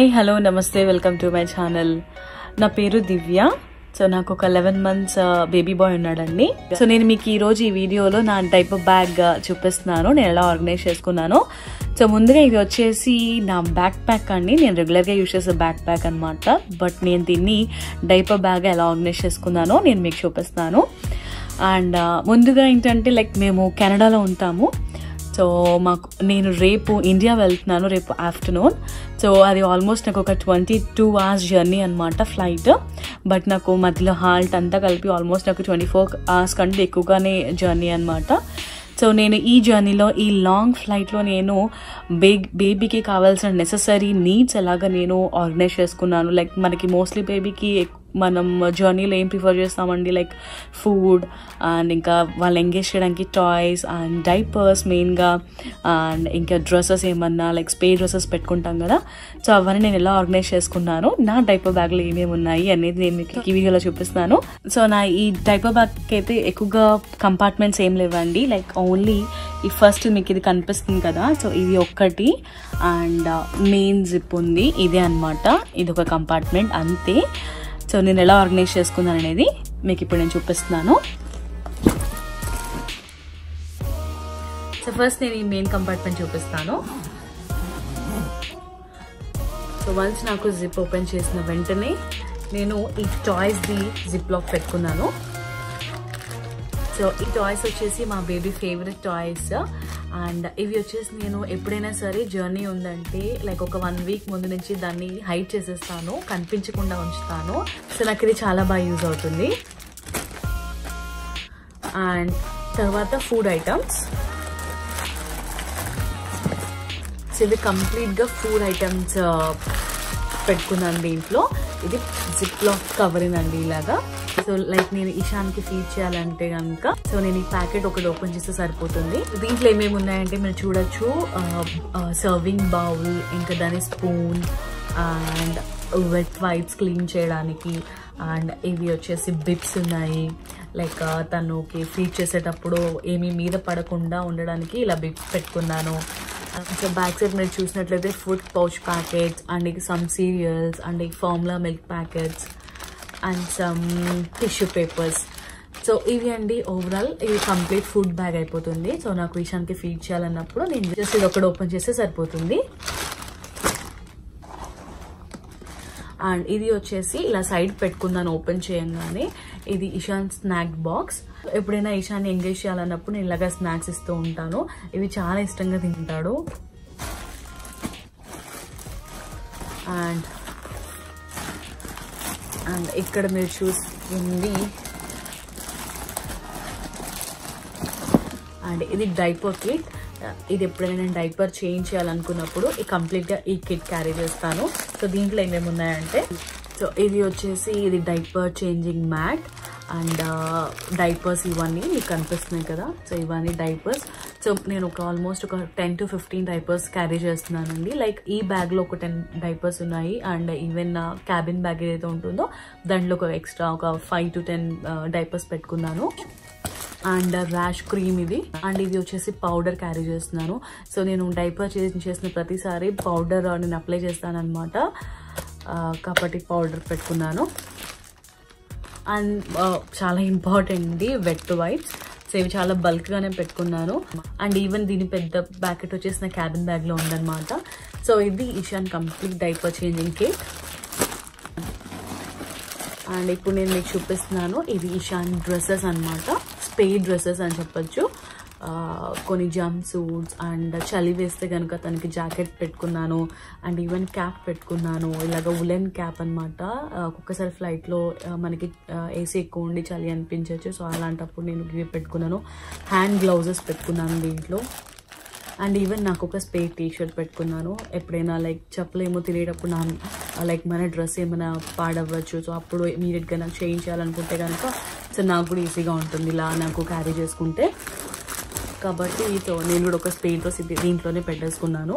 Hi hello నమస్తే welcome to my channel. నా పేరు దివ్య. సో నాకు ఒక లెవెన్ మంత్స్ బేబీ బాయ్ ఉన్నాడండి. సో నేను మీకు ఈరోజు ఈ వీడియోలో నా టైప్ బ్యాగ్ uh, చూపిస్తున్నాను. నేను ఎలా ఆర్గనైజ్ చేసుకున్నాను. సో ముందుగా ఇది వచ్చేసి నా బ్యాక్ ప్యాక్ అండి. నేను రెగ్యులర్గా యూజ్ చేసే బ్యాక్ ప్యాక్ అనమాట బట్ నేను దీన్ని డైపర్ బ్యాగ్ ఎలా ఆర్గనైజ్ చేసుకున్నానో నేను మీకు చూపిస్తాను అండ్ uh, ముందుగా ఏంటంటే లైక్ మేము కెనడాలో ఉంటాము. సో మాకు నేను రేపు ఇండియా వెళ్తున్నాను రేపు ఆఫ్టర్నూన్ సో అది ఆల్మోస్ట్ నాకు ఒక ట్వంటీ టూ అవర్స్ జర్నీ అనమాట ఫ్లైట్ బట్ నాకు మధ్యలో హాల్ట్ అంతా కలిపి ఆల్మోస్ట్ నాకు ట్వంటీ ఫోర్ అవర్స్ కంటే ఎక్కువగానే జర్నీ అనమాట సో నేను ఈ జర్నీలో ఈ లాంగ్ ఫ్లైట్లో నేను బే బేబీకి కావాల్సిన నెససరీ నీడ్స్ ఎలాగ నేను ఆర్గనైజ్ చేసుకున్నాను. లైక్ మనకి మోస్ట్లీ బేబీకి మనం జర్నీలో ఏం ప్రిఫర్ చేస్తామండి? లైక్ ఫుడ్ అండ్ ఇంకా వాళ్ళు ఎంగేజ్ చేయడానికి టాయ్స్ అండ్ డైపర్స్ మెయిన్గా అండ్ ఇంకా డ్రెస్సెస్ ఏమన్నా లైక్ స్పే డ్రెస్సెస్ పెట్టుకుంటాం కదా? సో అవన్నీ నేను ఎలా ఆర్గనైజ్ చేసుకున్నాను? నా డైపర్ బ్యాగ్లో ఏమేమి ఉన్నాయి అనేది నేను మీకు ఈ వీడియోలో చూపిస్తాను. సో నా ఈ డైపర్ బ్యాగ్కి అయితే ఎక్కువగా కంపార్ట్మెంట్స్ ఏం లేవండి. లైక్ ఓన్లీ ఈ ఫస్ట్ మీకు ఇది కనిపిస్తుంది కదా? సో ఇది ఒక్కటి అండ్ మెయిన్ జిప్ ఉంది. ఇదే అనమాట ఇది ఒక కంపార్ట్మెంట్ అంతే. సో నేను ఎలా ఆర్గనైజ్ చేసుకున్నాను అనేది మీకు ఇప్పుడు నేను చూపిస్తున్నాను. సో ఫస్ట్ నేను ఈ మెయిన్ కంపార్ట్మెంట్ చూపిస్తాను. సో వన్స్ నాకు జిప్ ఓపెన్ చేసిన వెంటనే నేను ఈ టాయ్స్ది జిప్ లాక్ పెట్టుకున్నాను. సో ఈ టాయ్స్ వచ్చేసి మా బేబీ ఫేవరెట్ టాయ్స్ అండ్ ఇవి వచ్చేసి నేను ఎప్పుడైనా సరే జర్నీ ఉందంటే లైక్ ఒక వన్ వీక్ ముందు నుంచి దాన్ని హైడ్ చేసేస్తాను కనిపించకుండా ఉంచుతాను. సో నాకు ఇది చాలా బాగా యూజ్ అవుతుంది. అండ్ తర్వాత ఫుడ్ ఐటమ్స్ సో ఇవి కంప్లీట్గా ఫుడ్ ఐటమ్స్ పెట్టుకున్నాను దీంట్లో. ఇది జిప్ లాక్ కవరింగ్ అండి ఇలాగా. సో లైక్ నేను ఇషాన్కి ఫీడ్ చేయాలంటే కనుక సో నేను ఈ ప్యాకెట్ ఒకటి ఓపెన్ చేస్తే సరిపోతుంది. దీంట్లో ఏమేమి ఉన్నాయంటే మీరు చూడొచ్చు సర్వింగ్ బౌల్ ఇంకా దాని spoon and wet wipes clean చేయడానికి అండ్ ఇవి వచ్చేసి బిప్స్ ఉన్నాయి. లైక్ తనుకి ఫీడ్ చేసేటప్పుడు ఏమీ మీద పడకుండా ఉండడానికి ఇలా బిప్స్ పెట్టుకున్నాను. సో బ్యాక్ సైడ్ మీరు చూసినట్లయితే food pouch packets and some cereals and formula milk packets and some tissue papers so ఇవి అండి ఓవరాల్ ఇది కంప్లీట్ ఫుడ్ బ్యాగ్ అయిపోతుంది. సో నాకు విషయానికి ఫీడ్ చేయాలన్నప్పుడు నేను జస్ట్ ఇది ఒకటి ఓపెన్ చేస్తే సరిపోతుంది. అండ్ ఇది వచ్చేసి ఇలా సైడ్ పెట్టుకున్నాను ఓపెన్ చేయంగానే. ఇది ఇషాన్ స్నాక్ బాక్స్ ఎప్పుడైనా ఇషాన్ ఎంగేజ్ చేయాలన్నప్పుడు నేను ఇలాగా స్నాక్స్ ఇస్తూ ఉంటాను. ఇవి చాలా ఇష్టంగా తింటాడు. అండ్ అండ్ ఇక్కడ మీరు చూస్తుంది అండ్ ఇది డైపర్ కిట్. ఇది ఎప్పుడైనా నేను డైపర్ చేంజ్ చేయాలనుకున్నప్పుడు ఈ కంప్లీట్గా ఈ కిట్ క్యారీ చేస్తాను. సో దీంట్లో ఏమేమి ఉన్నాయంటే సో ఇది వచ్చేసి ఇది diaper changing mat. And diapers ఇవన్నీ మీకు కనిపిస్తున్నాయి కదా? సో ఇవన్నీ డైపర్స్ సో నేను ఒక ఆల్మోస్ట్ ఒక ten to fifteen diapers carry చేస్తున్నానండి. లైక్ ఈ బ్యాగ్లో ఒక టెన్ డైపర్స్ ఉన్నాయి. అండ్ ఈవెన్ క్యాబిన్ బ్యాగ్ ఏదైతే ఉంటుందో దాంట్లో ఒక ఎక్స్ట్రా ఒక ఫైవ్ టు టెన్ డైపర్స్ పెట్టుకున్నాను. అండ్ ర్యాష్ క్రీమ్ ఇది. అండ్ ఇది వచ్చేసి పౌడర్ క్యారీ చేస్తున్నాను. సో నేను డైపర్ చేసిన ప్రతిసారి పౌడర్ నేను అప్లై చేస్తాను అనమాట కాబట్టి పౌడర్ పెట్టుకున్నాను. అండ్ చాలా ఇంపార్టెంట్ వెట్ వైప్స్ సో ఇవి చాలా బల్క్గానే పెట్టుకున్నాను. అండ్ ఈవెన్ దీని పెద్ద ప్యాకెట్ వచ్చేసి నా క్యాబిన్ బ్యాగ్లో ఉందన్నమాట. సో ఇది Ishan complete diaper changing kit and ఇప్పుడు నేను మీకు చూపిస్తున్నాను. ఇది ఇషాన్ డ్రెస్సెస్ అనమాట స్పే డ్రెస్సెస్ అని చెప్పొచ్చు. కొన్ని జంప్ సూట్స్ అండ్ చలి వేస్తే కనుక తనకి జాకెట్ పెట్టుకున్నాను అండ్ ఈవెన్ క్యాప్ పెట్టుకున్నాను. ఇలాగ ఉలెన్ క్యాప్ అనమాట ఒక్కొక్కసారి ఫ్లైట్లో మనకి ఏసీ ఎక్కువ ఉండి చలి అనిపించవచ్చు సో అలాంటప్పుడు నేను ఇవి పెట్టుకున్నాను. హ్యాండ్ గ్లౌజెస్ పెట్టుకున్నాను దీంట్లో. అండ్ ఈవెన్ నాకు ఒక స్పే టీ షర్ట్ పెట్టుకున్నాను. ఎప్పుడైనా లైక్ చెప్పలేమో తినేటప్పుడు నా లైక్ మన డ్రెస్ ఏమైనా పాడవ్వచ్చు. సో అప్పుడు ఇమీడియట్గా నాకు చేంజ్ చేయాలనుకుంటే కనుక సో నాకు కూడా ఈజీగా ఉంటుంది. ఇలా నాకు క్యారీ చేసుకుంటే. కాబట్టి నేను కూడా ఒక స్పెయిన్తో దీంట్లోనే పెట్టేసుకున్నాను.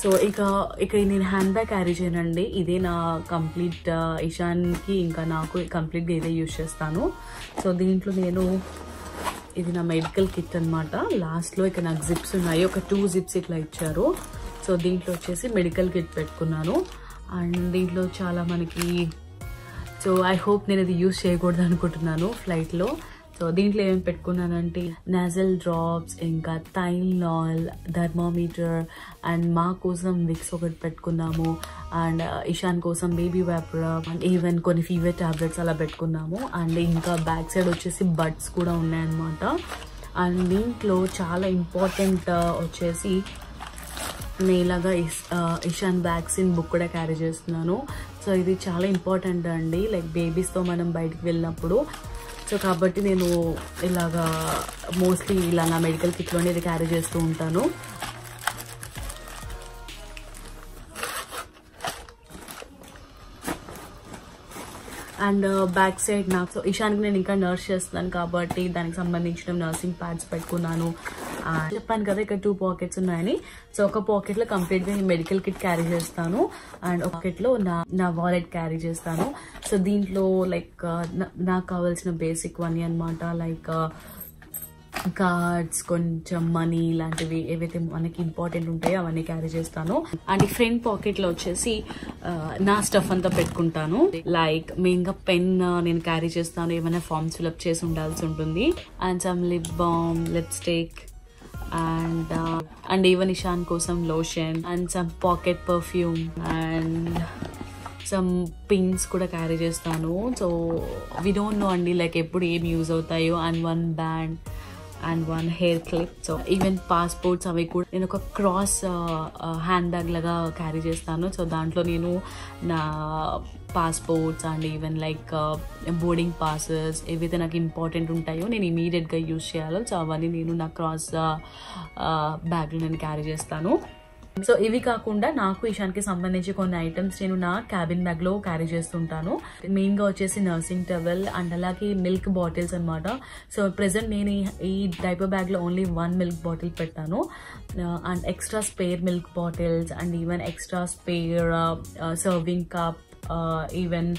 సో ఇక ఇక నేను హ్యాండ్ బ్యాగ్ క్యారీ చేయనండి. ఇదే నా కంప్లీట్ ఇషాన్కి ఇంకా నాకు కంప్లీట్గా ఇదే యూజ్ చేస్తాను. సో దీంట్లో నేను ఇది నా మెడికల్ కిట్ అనమాట లాస్ట్లో ఇక నాకు జిప్స్ ఉన్నాయి. ఒక టూ జిప్స్ ఇట్లా ఇచ్చారు. సో దీంట్లో వచ్చేసి మెడికల్ కిట్ పెట్టుకున్నాను. అండ్ దీంట్లో చాలా మనకి సో ఐ హోప్ నేను ఇది యూజ్ చేయకూడదు అనుకుంటున్నాను ఫ్లైట్లో. సో దీంట్లో ఏమేమి పెట్టుకున్నానంటే నాజల్ డ్రాప్స్ ఇంకా థైలాల్ థర్మోమీటర్ అండ్ మా కోసం విక్స్ ఒకటి పెట్టుకున్నాము. అండ్ ఇషాన్ uh, కోసం బేబీ వ్యాపర్ అండ్ ఈవెన్ కొన్ని ఫీవర్ టాబ్లెట్స్ అలా పెట్టుకున్నాము. అండ్ ఇంకా బ్యాక్ సైడ్ వచ్చేసి బడ్స్ కూడా ఉన్నాయన్నమాట. అండ్ దీంట్లో చాలా ఇంపార్టెంట్ uh, వచ్చేసి నేను ఇలాగా ఇస్ ఇషాన్ వ్యాక్సిన్ బుక్ కూడా క్యారీ చేస్తున్నాను. సో ఇది చాలా ఇంపార్టెంట్ అండి. లైక్ బేబీస్తో మనం బయటికి వెళ్ళినప్పుడు. సో కాబట్టి నేను ఇలాగా మోస్ట్లీ ఇలా నా మెడికల్ కిట్లోనే ఇది క్యారీ చేస్తూ ఉంటాను. అండ్ uh, బ్యాక్ సైడ్ నాకు. సో ఇషాన్కి నేను ఇంకా నర్స్ చేస్తున్నాను కాబట్టి దానికి సంబంధించిన నర్సింగ్ ప్యాడ్స్ పెట్టుకున్నాను. చెప్పాను కదా ఇక్కడ టూ పాకెట్స్ ఉన్నాయని. సో ఒక పాకెట్లో కంప్లీట్గా నేను మెడికల్ కిట్ క్యారీ చేస్తాను. అండ్ ఒక పాకెట్లో నా నా వాలెట్ క్యారీ చేస్తాను. సో దీంట్లో లైక్ uh, నాకు కావాల్సిన బేసిక్ వన్ అనమాట లైక్ కార్డ్స్ కొంచెం మనీ ఇలాంటివి ఏవైతే మనకి ఇంపార్టెంట్ ఉంటాయో అవన్నీ క్యారీ చేస్తాను. అండ్ ఈ ఫ్రంట్ పాకెట్లో వచ్చేసి నా స్టఫ్ అంతా పెట్టుకుంటాను. లైక్ మెయిన్గా పెన్ నేను క్యారీ చేస్తాను. ఏమైనా ఫార్మ్స్ ఫిల్అప్ చేసి ఉండాల్సి ఉంటుంది. And some lip balm lipstick and and even Ishan కోసం lotion and some pocket perfume and some pins కూడా క్యారీ చేస్తాను. సో వి డోంట్ నో అండి లైక్ ఎప్పుడు ఏం యూజ్ అవుతాయో. And one band and one hair clip so even passports అవి కూడా నేను ఒక క్రాస్ హ్యాండ్ బ్యాగ్ లాగా క్యారీ చేస్తాను. సో దాంట్లో నేను నా passports and even like boarding passes ఏవైతే నాకు ఇంపార్టెంట్ ఉంటాయో నేను ఇమీడియట్గా యూజ్ చేయాలో సో అవన్నీ నేను నా క్రాస్ బ్యాగ్లో uh, uh, నేను క్యారీ చేస్తాను. సో ఇవి కాకుండా నాకు ఇషాన్కి సంబంధించి కొన్ని ఐటమ్స్ నేను నా క్యాబిన్ బ్యాగ్లో క్యారీ చేస్తుంటాను. మెయిన్గా వచ్చేసి నర్సింగ్ టవెల్ అండ్ అలాగే మిల్క్ బాటిల్స్ అనమాట సో ప్రెసెంట్ నేను ఈ డైపర్ బ్యాగ్లో ఓన్లీ వన్ మిల్క్ బాటిల్ పెట్టాను. And extra spare milk bottles and even extra spare serving cup even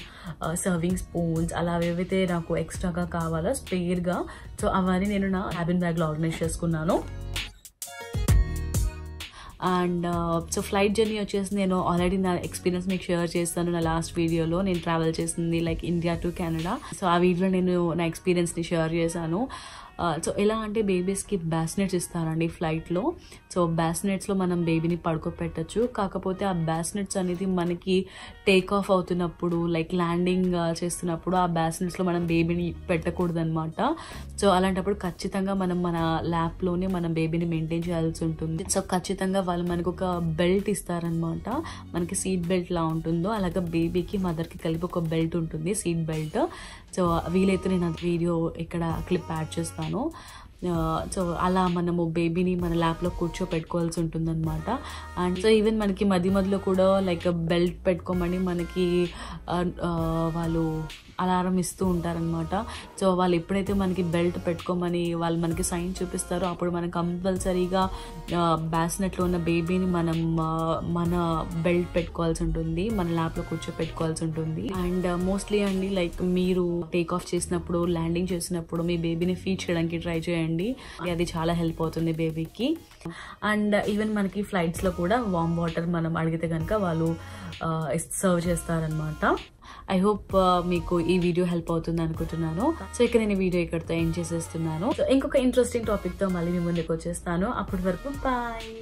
serving spoons అలా ఏవైతే నాకు ఎక్స్ట్రాగా కావాలో స్పేర్గా సో అవన్నీ నేను నా క్యాబిన్ బ్యాగ్లో ఆర్గనైజ్ చేసుకున్నాను. అండ్ సో ఫ్లైట్ జర్నీ వచ్చేసి నేను ఆల్రెడీ నా ఎక్స్పీరియన్స్ మీకు షేర్ చేస్తాను నా లాస్ట్ వీడియోలో నేను ట్రావెల్ చేసింది like India to Canada so ఆ వీడియోలో నేను నా ఎక్స్పీరియన్స్ని షేర్ చేశాను. సో ఎలా అంటే బేబీస్కి బ్యాస్నెట్స్ ఇస్తారండి ఫ్లైట్లో సో బ్యాస్నెట్స్లో మనం బేబీని పడుకోపెట్టచ్చు. కాకపోతే ఆ బ్యాస్నెట్స్ అనేది మనకి టేక్ ఆఫ్ అవుతున్నప్పుడు లైక్ ల్యాండింగ్ చేస్తున్నప్పుడు ఆ బ్యాస్నెట్స్లో మనం బేబీని పెట్టకూడదు అనమాట సో అలాంటప్పుడు ఖచ్చితంగా మనం మన ల్యాప్లోనే మనం బేబీని మెయింటైన్ చేయాల్సి ఉంటుంది. సో ఖచ్చితంగా వాళ్ళు మనకు ఒక బెల్ట్ ఇస్తారనమాట మనకి సీట్ బెల్ట్ లా ఉంటుందో అలాగే బేబీకి మదర్కి కలిపి ఒక బెల్ట్ ఉంటుంది సీట్ బెల్ట్ సో వీలైతే నేను అది వీడియో ఇక్కడ క్లిప్ యాడ్ చేస్తాను. の？సో అలా మనము బేబీని మన ల్యాప్లో కూర్చోపెట్టుకోవాల్సి ఉంటుందన్నమాట. అండ్ సో ఈవెన్ మనకి మధ్య మధ్యలో కూడా లైక్ బెల్ట్ పెట్టుకోమని మనకి వాళ్ళు అలారం ఇస్తూ ఉంటారనమాట సో వాళ్ళు ఎప్పుడైతే మనకి బెల్ట్ పెట్టుకోమని వాళ్ళు మనకి సైన్ చూపిస్తారో అప్పుడు మనం కంపల్సరీగా బ్యాస్నెట్లో ఉన్న బేబీని మనం మన బెల్ట్ పెట్టుకోవాల్సి ఉంటుంది మన ల్యాప్లో కూర్చోపెట్టుకోవాల్సి ఉంటుంది. అండ్ మోస్ట్లీ uh, అండి లైక్ మీరు టేక్ ఆఫ్ చేసినప్పుడు ల్యాండింగ్ చేసినప్పుడు మీ బేబీని ఫీడ్ చేయడానికి ట్రై చేయండి. అది చాలా హెల్ప్ అవుతుంది బేబీకి అండ్ ఈవెన్ మనకి ఫ్లైట్స్లో కూడా వామ్ వాటర్ మనం అడిగితే కనుక వాళ్ళు సర్వ్ చేస్తారనమాట ఐ హోప్ మీకు ఈ వీడియో హెల్ప్ అవుతుంది అనుకుంటున్నాను. సో ఇక్కడ నేను వీడియో ఇక్కడితో ఏం చేసేస్తున్నాను. సో ఇంకొక ఇంట్రెస్టింగ్ టాపిక్తో మళ్ళీ మీ ముందుకు వచ్చేస్తాను. అప్పటి వరకు బాయ్